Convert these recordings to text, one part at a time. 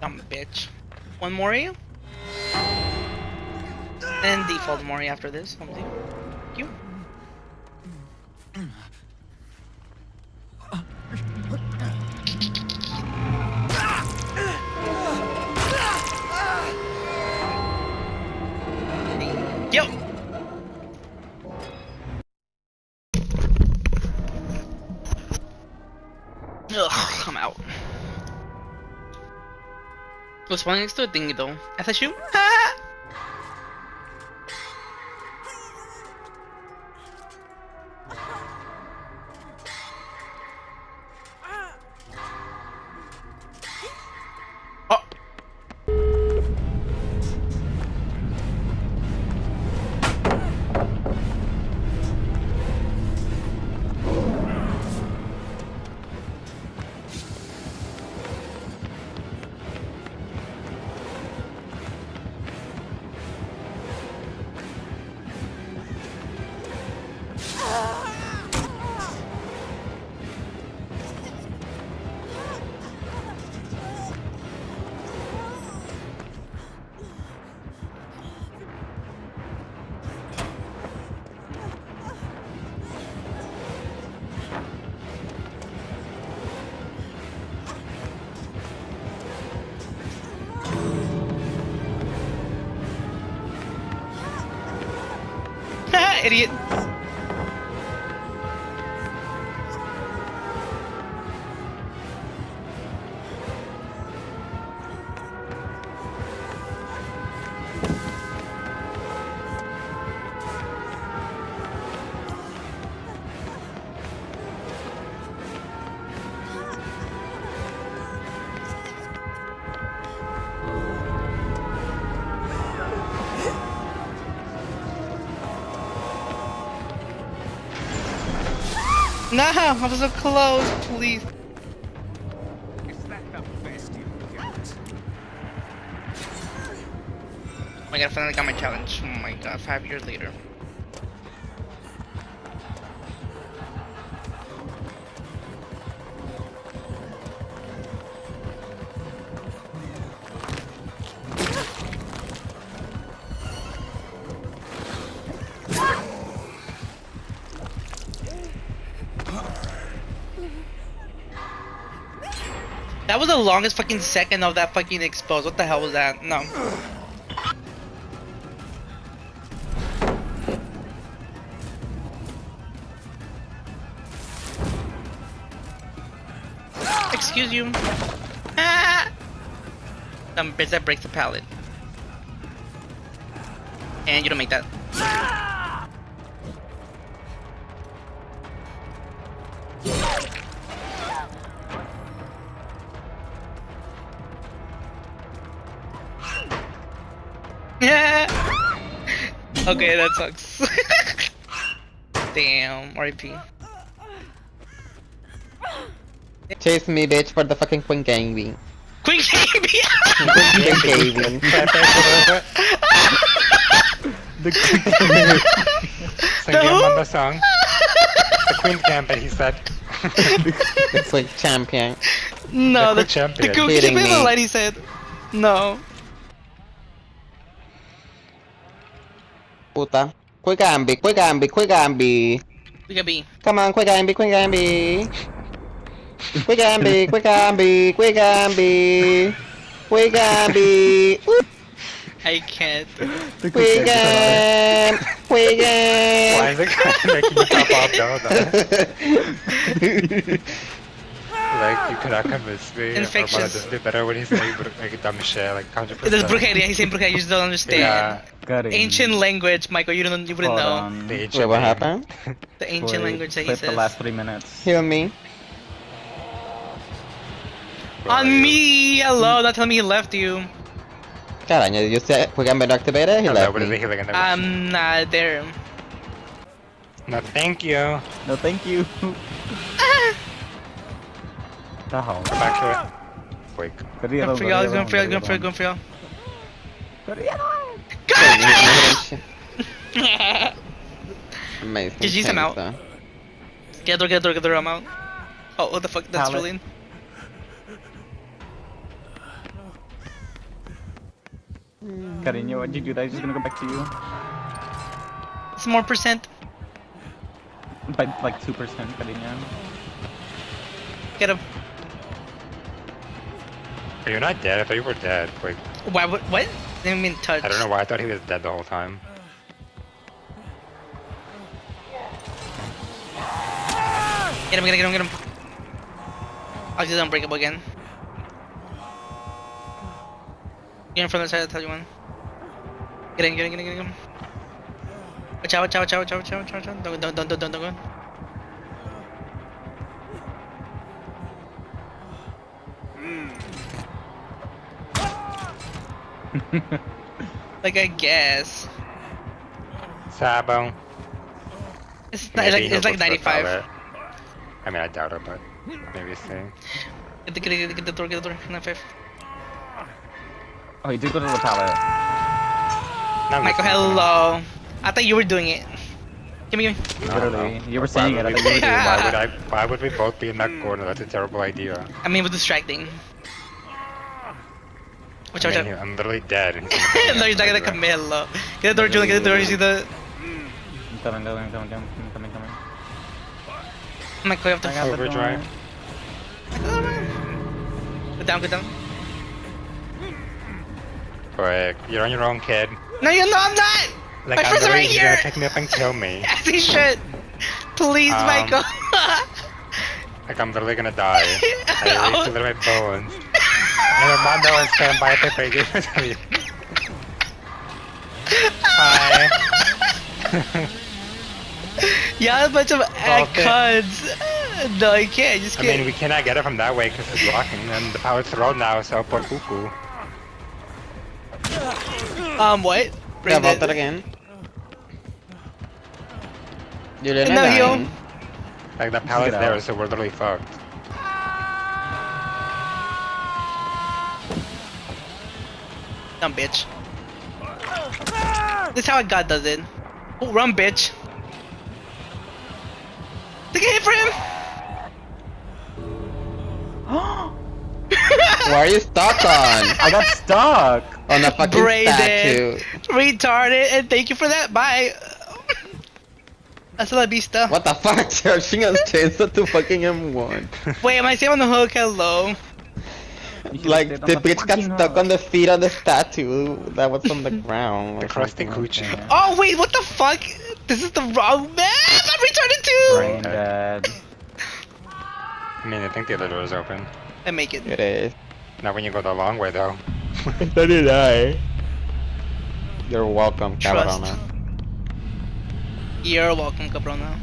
Dumb bitch. One more you? And default Mori after this. Thank you. Was spawning next to a thingy though. Idiot. No, I was so close, please. Oh my god, I finally got my challenge. Oh my god, five years later. That was the longest fucking second of that fucking expose. What the hell was that? No. Excuse you. Ah! Some bitch that breaks the pallet. And you don't make that. okay, that sucks. Damn, RIP. Chase me, bitch, for the fucking Queen Gaming. Quick baby! Queen Gaming. The Queen Sing The him who? on the song. The Queen Gambit, he said. the Quick Champion. no, The the, quick champion. The quick Kidding champion, the me. lady said. No. Puta. Quick Gambi, Quick Gambi, Quick Gambi. We can be. Come on, Quick Gambi, Quick Gambi. Quick Gambi, Quick Gambi, Quick Gambi. Quick Gambi. Woo. I can't. Quick Gam. Quick Why is it making you pop off though? though? Like, you cannot convince me. Infectious. Infectious. just do better when he's saying bro- like dumb shit, like 100%. There's Brookhaven, he's saying Brookhaven, you just don't understand. Yeah. Got it. Ancient language, Michael, you don't you wouldn't Hold know. on. The Wait, what happened? The ancient Play- language that he play says. the last three minutes. Heal me. On me! Hello, not telling me he left you. Caraño, did you say Quick Gambi activated? He Oh, left that would have me. been healing in there. I'm not there. no, thank you. No, thank you. the hell? Back to it. Wait. Going for y'all, going for y'all, going for y'all, going for y'all. Amazing. GG's, I'm out. though. Get the door, get the get the I'm out. Oh, what the fuck, that's Pallet. Julian. Hmm. Carino, why'd you do that? He's just gonna go back to you. Some more percent. By like 2%, Carino. Get him. Are you not dead? I thought you were dead. Like, Why would what? Didn't mean touch. I don't know why I thought he was dead the whole time. Get him, get him, get him, get him. Oh, I'll do the unbreakable again. Get in from the side, I'll tell you one. Get in, get in, get in, get in. get in. Watch out, watch out, watch out, watch out, watch out, watch out. Don't, don't, don't, don't, don't, don't Like I guess. Sabo. It's, not, it's like it's like go to the 95. I mean, I doubt it, but maybe see. Get the, get, the, get, the, get the door, get the door. 95. Oh, you did go to the pallet. Not Michael, hello. I thought you were doing it. Gimme, gimme. No, Literally. no. You were saying would it, I we- thought you were doing Why would I? Why would we both be in that corner? That's a terrible idea. I mean, it was distracting. Watch out, I watch mean, out. I'm literally dead. and he's gonna no, he's not gonna come in, hello. Get the door, Julian, get the door. You see the. I'm coming, coming, coming, coming, coming, coming. I'm like, have I to. got the Overdrive. door. Go down, go down. Quick, you're on your own, kid. No, you're not, I'm not! Like, My I'm friends are literally, right he's here! gonna pick me up and kill me. Yes, he should! Please, Um, Michael! Like, I'm literally gonna die. I reached to my bones. And Armando and stand by the figure. Hi. Y'all a bunch of egg Okay. cuds! No, you can't, I just I kidding. mean, we cannot get it from that way because it's blocking, and the power's road now, so por cuckoo. Um, what? Yeah, Bring vault the- it again. Julian, No, I heal. Like, the power's it there, out. so we're literally fucked. Dumb bitch. This is how a god does it. Oh, run, bitch. Take a hit for him! Why are you stuck on? I got stuck! On a fucking Braden. statue. Retarded, and thank you for that. Bye. That's Hasta la vista. What the fuck? Charging us chainsaw to fucking M1. Wait, am I still on the hook? Hello. You should've Like, the the bitch got stuck on the feet of the statue that was on the ground. The crusty coochie. Yeah. Oh, wait, what the fuck? This is the wrong map! I'm returning to. Brain dead. I mean, I think the other door is open. I make it. It is. Not when you go the long way, though. so did I. You're welcome, Trust. cabrona. You're welcome, cabrona.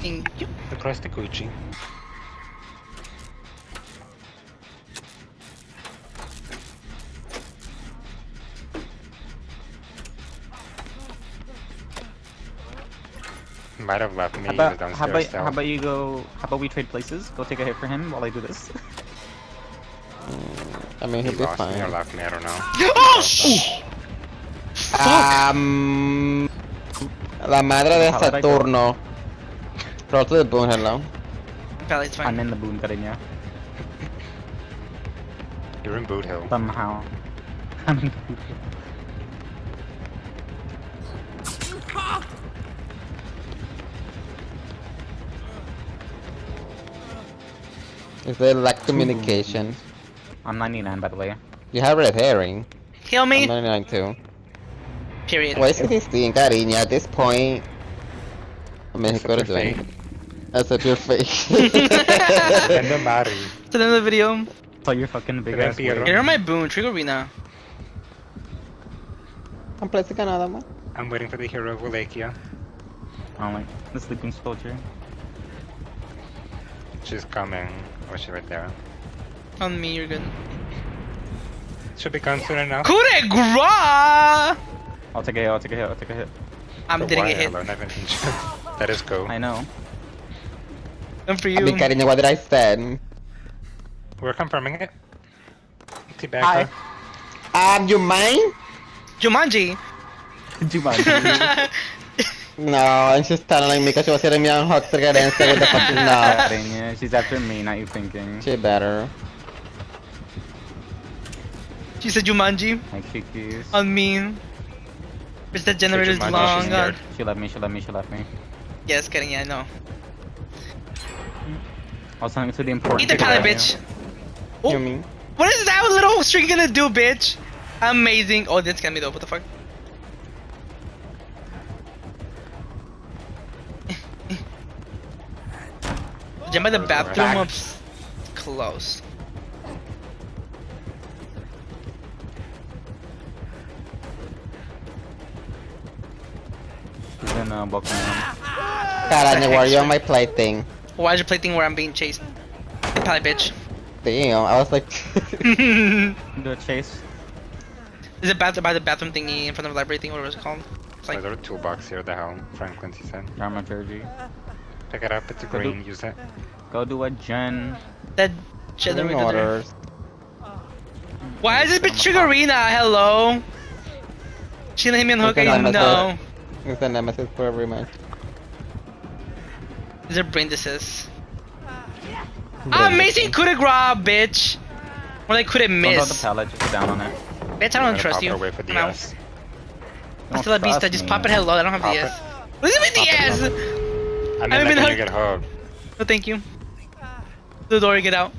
Thank you. The crusty coochie. Might have left me. How about, downstairs how about, still. how about you go, how about we trade places? Go take a hit for him while I do this. I mean, he he'll be lost me or left me, I don't know. Oh, sh! Um, la madre de How go? Saturno. Roll to the boon, hello. Probably it's I'm in the boon, Cariño. You're in Boot Hill. Somehow. I'm in the boon. Is there lack communication? I'm 99 by the way. You have red herring. Heal I'm me. 99 too. Period. Why is he seeing cariño at this point? I mean, he Except could have your done. fate. Except your face. And the Mari. To the end of the video. So your fucking big Did I ass see it weight. Here are my boon, Trigger Arena. I'm playing nada más. I'm waiting for the hero of Wallachia. Oh like the sleeping soldier. She's coming. Oh, she's right there. On me, you're good. Should be gone soon enough. Coup de! I'll take a hit, I'll take a hit, I'll take a hit. I'm So didn't hit. hello, even injured. That is cool. I know. Good for I you. mean, cariño, what did I say? We're confirming it. Teabag Hi. her. Um, you mind? Jumanji. Jumanji. No, and she's tunneling me because she was hitting me on hooks again instead with the fucking no. Getting. She's after me, not you thinking. She better. She said Jumanji Like Kiki's. on me. Is the generator's Jumanji, long she's gone? She left me, she left me, she left me. Yes, kidding, yeah, I know. I was telling you to the important Eat the people pallet, right bitch. You Oh, mean? what is that little string gonna do, bitch? Amazing. Oh, that's gonna be dope. What the fuck? Jump by the bathroom up close. She's in uh, welcome room. Cara, were you on my plaything? Why is your plaything where I'm being chased? Pallet bitch. Damn, I was like... Is Do a chase. Is it bath by the bathroom thingy in front of the library thing? Whatever it's called. It's Like, like there's a toolbox here, the hell? Franklin, he said. Dramaturgy. Pick it up, it's Go do- green, use it. Go do a gen. that Giving generator. orders. Why is it bitch Sugarina? Hello. She gonna hit me on hook? Okay, I'm a No. It's a nemesis for every man. Is there brain disease? Amazing coup de grace, bitch. Or like could it Don't the miss? pallet, just down on it. Bitch, I don't trust you. away for the I'm out. S. You I still have don't beast. I trust just pop it hello. I don't have Pop the it. S. What does it mean the Pop it, I I mean, haven't like been you hugged. get hugged. No, thank you. Do the door, get out.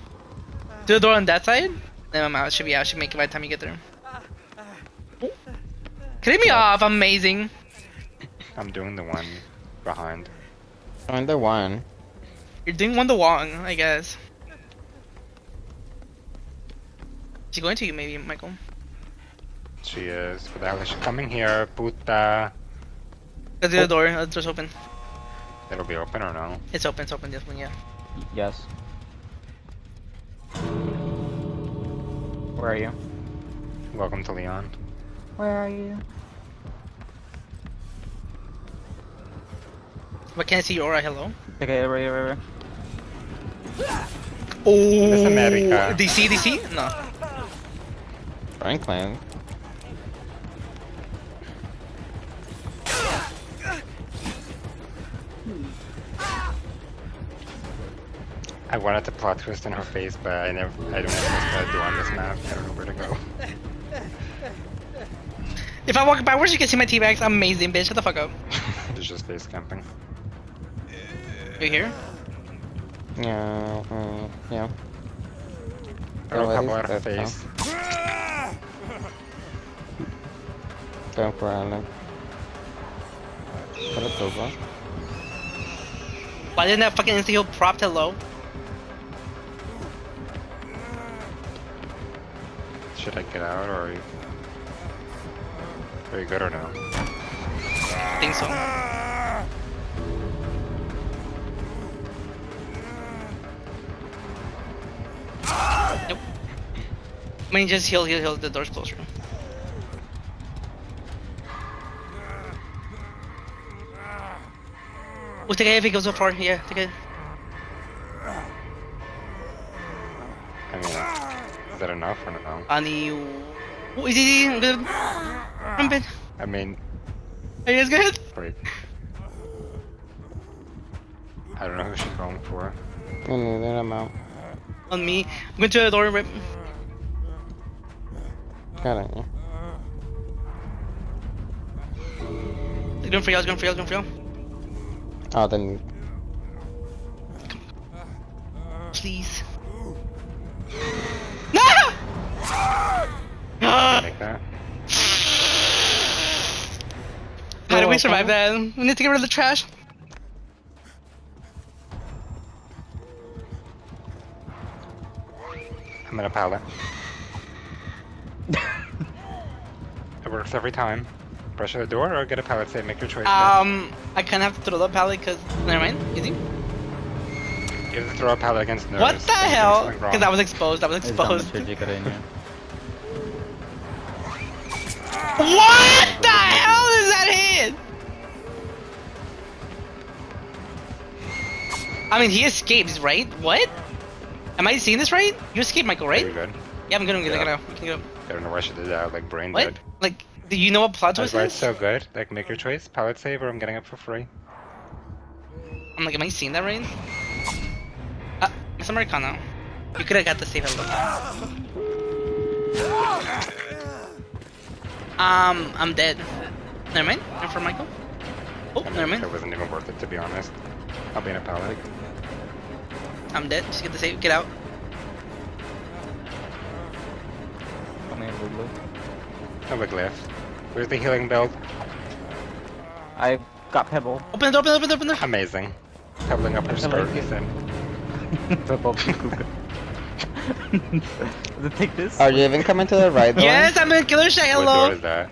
Do the door on that side. Then I'm out. Should be out. Should make it by the time you get there. Clean me off. Amazing. I'm doing the one behind. I'm the one. You're doing one the Wong, I guess. She's going to you, maybe, Michael. She is. What the hell is she coming here? Puta. Let's do the door. The door's open. It'll be open or no? It's open. It's open. This one, yeah. Yes. Where are you? Welcome to Leon. Where are you? But can I see your aura? Hello. Okay, right, right, right. Oh. America. DC, DC? No. Franklin. I wanted to plot twist in her face, but I never. I don't know what to do on this map. I don't know where to go. If I walk backwards, you can see my teabags. Amazing, bitch. Shut the fuck up. It's just face camping. You here? Yeah, mm, yeah. Throw a couple at at her least face. Going for Alan. But it's over. Why didn't that fucking insta heal propped hello? Should I get out or are you? Are you good or no? I think so. Nope. I mean, just heal, heal, heal. The door's closer. Oh, take a if it goes so far. Yeah, take it. I mean, is that enough or no? On the. Oh, easy, easy. I'm good. I'm good. I mean, Are you guys good? wait. I don't know who she's going for. Me then I'm out. On me. I'm going to the door. Got it, yeah. Going for y'all, going for y'all, going for y'all. Oh, then Please. No! Ah! Make that. How do we survive that? We need to get rid of the trash. In a pallet. it works every time. Brush the door or get a pallet say make your choice. Um, I kind of have to throw the pallet because. Never mind. Easy. you have to throw a pallet against nose. What the hell? Because I was exposed. I was exposed. dramaturgy, get in here. What the hell is that hit? I mean, he escapes, right? What? Am I seeing this right? You escaped, Michael, right? you good? Yeah, I'm good. I'm good. Yeah. I'm good. I'm good. I don't know why she did that. Like brain What? dead. Like, Do you know what plot That's twist why is? it's so good. Like, make your choice. Palette save or I'm getting it for free. I'm like, am I seeing that right? Ah, it's Americano. You could have got the save at Um, I'm dead. Never mind. Never for Michael. Oh, I mean, never mind. It wasn't even worth it, to be honest. I'll be in a palette. I'm dead. Just get the save. Get out. Only have Lulu. No big lift. Where's the healing build? I got Pebble. Open it. Open it. Open it. Open it. Amazing. Pebbling up her skirt, like said. Pebble. Does it take this? Are you even coming to the right door? Yes, I'm in Killer Shack. What door is that?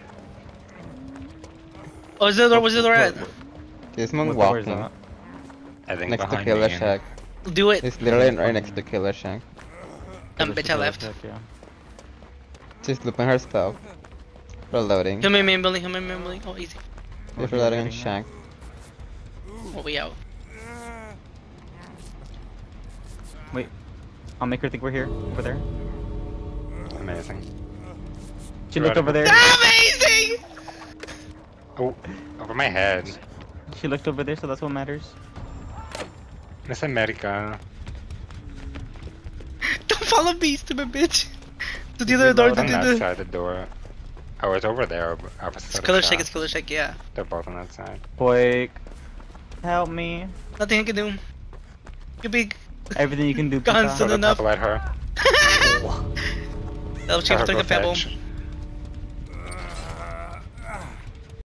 Oh, is it the door? Was it the door at? This What one walking? I think next to Killer me. Shack. Do it. It's literally right next to Killer Shack. Um, bitch, I left. Yeah. She's looping her spell. Reloading. Come in, main building. Come in, main building. Oh, easy. She's reloading on Reloading, yeah. Oh, we out. Wait. I'll make her think we're here. Over there. Amazing. She looked over there. Amazing. Oh, over my head. She looked over there, so that's what matters. Miss America. Don't follow me, stupid bitch. To the other door. To the that other. side of the door. Oh, it's over there. op- Opposite It's side of Killer the Shack. It's Killer Shack. Yeah. They're both on that side. Boy, help me. Nothing I can do. You big. Everything you can do. Guns Kuka. Enough. pebble at her. That'll Tell change her like a pebble. fetch.